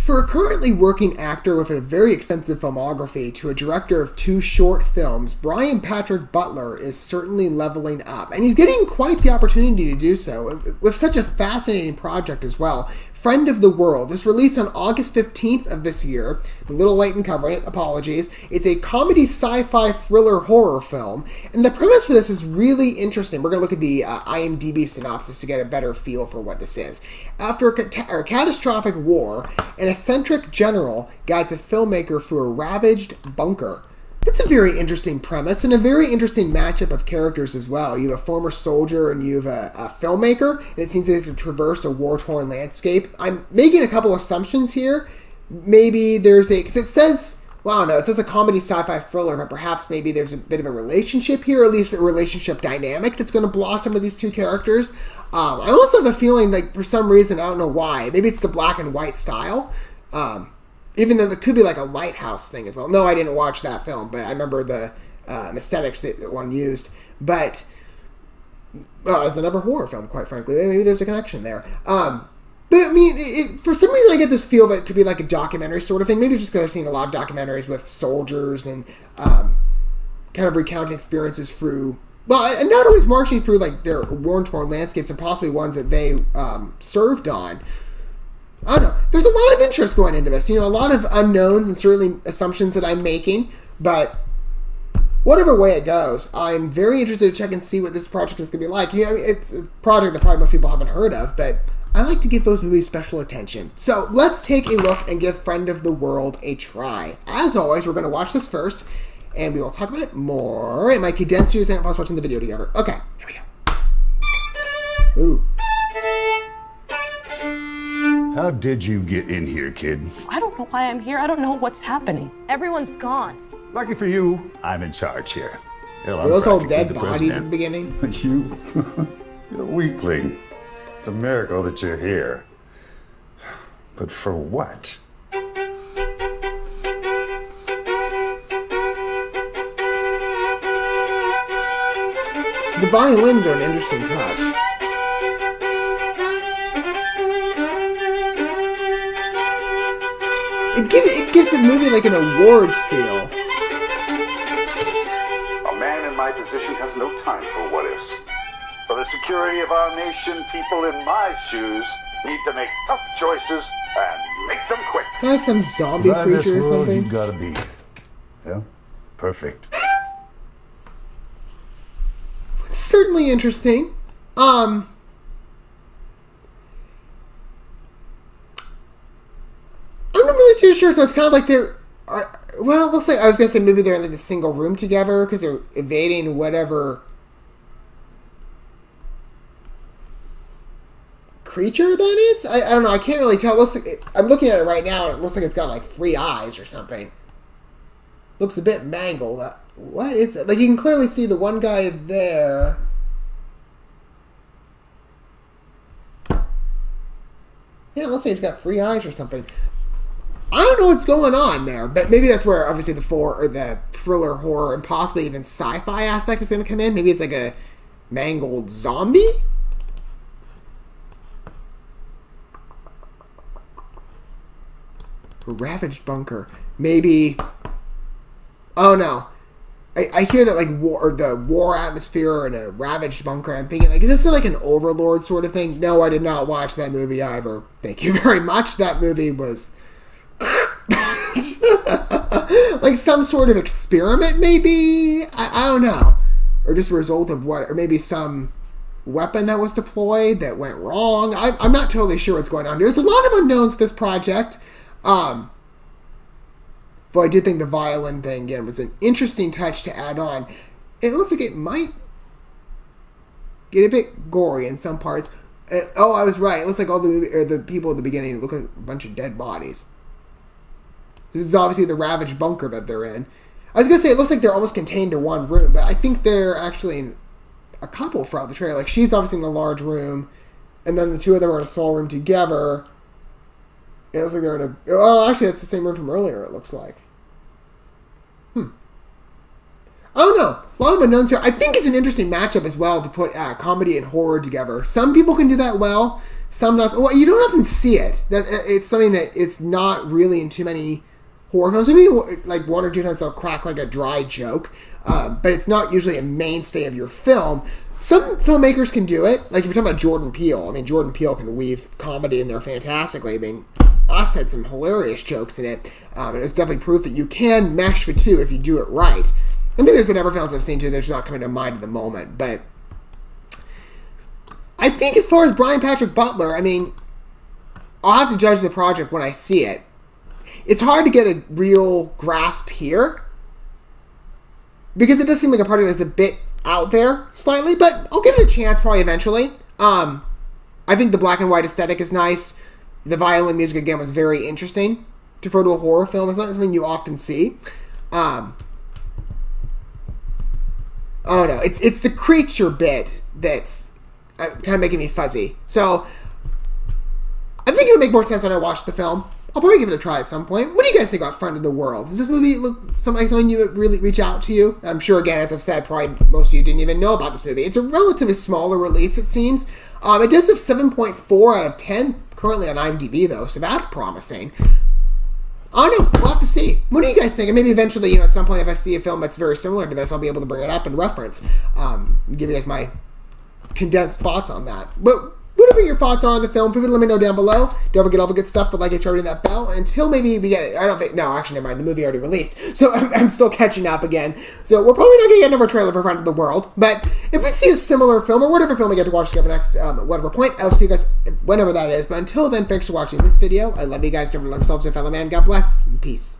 For a currently working actor with a very extensive filmography to a director of two short films, Brian Patrick Butler is certainly leveling up, and he's getting quite the opportunity to do so with such a fascinating project as well. Friend of the World is released on August 15th of this year. A little late in covering it, apologies. It's a comedy sci fi thriller horror film, and the premise for this is really interesting. We're going to look at the uh, IMDb synopsis to get a better feel for what this is. After a, cat- a catastrophic war, an eccentric general guides a filmmaker through a ravaged bunker. It's a very interesting premise and a very interesting matchup of characters as well. You have a former soldier and you have a, a filmmaker, and it seems they have to traverse a war torn landscape. I'm making a couple assumptions here. Maybe there's a. Because it says. Well, I don't know. It says a comedy sci fi thriller, but perhaps maybe there's a bit of a relationship here, at least a relationship dynamic that's going to blossom with these two characters. Um, I also have a feeling, like, for some reason, I don't know why, maybe it's the black and white style. Um, even though it could be like a lighthouse thing as well. No, I didn't watch that film, but I remember the um, aesthetics that one used. But well, it's another horror film, quite frankly. Maybe there's a connection there. Um, but I mean, it, it, for some reason, I get this feel that it could be like a documentary sort of thing. Maybe just because I've seen a lot of documentaries with soldiers and um, kind of recounting experiences through. Well, and not always marching through like their war torn landscapes and possibly ones that they um, served on. I don't know. There's a lot of interest going into this. You know, a lot of unknowns and certainly assumptions that I'm making, but whatever way it goes, I'm very interested to check and see what this project is going to be like. You know, it's a project that probably most people haven't heard of, but I like to give those movies special attention. So let's take a look and give Friend of the World a try. As always, we're going to watch this first, and we will talk about it more in my condensed news and plus watching the video together. Okay, here we go. Ooh. How did you get in here, kid? I don't know why I'm here. I don't know what's happening. Everyone's gone. Lucky for you, I'm in charge here. Hell, I'm Were those all dead the bodies at the beginning? You, you're a weakling. It's a miracle that you're here. But for what? The violins are an interesting touch. It gives it gives the movie like an awards feel. A man in my position has no time for what ifs. For the security of our nation, people in my shoes need to make tough choices and make them quick. Like some zombie By this creature or world, something. you gotta be. Yeah, perfect. It's certainly interesting. Um I'm not really too sure, so it's kind of like they're are, well, let's say I was gonna say maybe they're in like a single room together because they're evading whatever creature that is. I, I don't know. I can't really tell. I'm looking at it right now, and it looks like it's got like three eyes or something. Looks a bit mangled. Uh, What is it? Like you can clearly see the one guy there. Yeah, let's say he's got three eyes or something. I don't know what's going on there, but maybe that's where obviously the four or the thriller, horror, and possibly even sci-fi aspect is going to come in. Maybe it's like a mangled zombie. A ravaged bunker. Maybe. Oh no. I, I hear that like war the war atmosphere and a ravaged bunker. I'm thinking like is this like an overlord sort of thing? No, I did not watch that movie either. Thank you very much. That movie was like some sort of experiment, maybe. I, I don't know, or just a result of what, or maybe some weapon that was deployed that went wrong. I, I'm not totally sure what's going on. There's a lot of unknowns to this project. Um, but I did think the violin thing again was an interesting touch to add on. It looks like it might get a bit gory in some parts. Uh, oh, I was right. It looks like all the movie, the people at the beginning look like a bunch of dead bodies. This is obviously the ravaged bunker that they're in. I was gonna say it looks like they're almost contained to one room, but I think they're actually in a couple throughout the trailer. Like she's obviously in the large room, and then the two of them are in a small room together. It looks like they're in a. Oh, actually, it's the same room from earlier. It looks like. Hmm. I don't know. A lot of unknowns here. I think it's an interesting matchup as well to put uh, comedy and horror together. Some people can do that well. Some not. Well, you don't often see it. That uh, it's something that it's not really in too many horror films. Maybe like one or two times they'll crack like a dry joke, um, but it's not usually a mainstay of your film. Some filmmakers can do it. Like if you're talking about Jordan Peele, I mean Jordan Peele can weave comedy in there fantastically. I mean, Us had some hilarious jokes in it, um, and it's definitely proof that you can mesh the two if you do it right. I think there's been other films I've seen too that's not coming to mind at the moment, but I think as far as Brian Patrick Butler, I mean, I'll have to judge the project when I see it. It's hard to get a real grasp here because it does seem like a project that's a bit out there slightly, but I'll give it a chance probably eventually. Um, I think the black and white aesthetic is nice. The violin music again was very interesting to throw to a horror film. It's not something you often see. Um, oh no, it's it's the creature bit that's uh, kind of making me fuzzy. So I think it would make more sense when I watch the film. I'll probably give it a try at some point. What do you guys think about Friend of the World? Does this movie look something something you really reach out to you? I'm sure, again, as I've said, probably most of you didn't even know about this movie. It's a relatively smaller release, it seems. Um, it does have 7.4 out of 10 currently on IMDb, though, so that's promising. I don't know. We'll have to see. What do you guys think? And maybe eventually, you know, at some point, if I see a film that's very similar to this, I'll be able to bring it up and reference, um, give you guys my condensed thoughts on that. But whatever your thoughts are on the film, feel free to let me know down below. Don't forget all the good stuff, but like, subscribe, ring that bell. Until maybe we get it. I don't think, no, actually, never mind. The movie already released. So I'm, I'm still catching up again. So we're probably not to get another trailer for Friend of the World. But if we see a similar film or whatever film we get to watch together next, um, whatever point, I'll see you guys whenever that is. But until then, thanks for watching this video. I love you guys. Don't forget to love yourselves, your fellow man. God bless. Peace.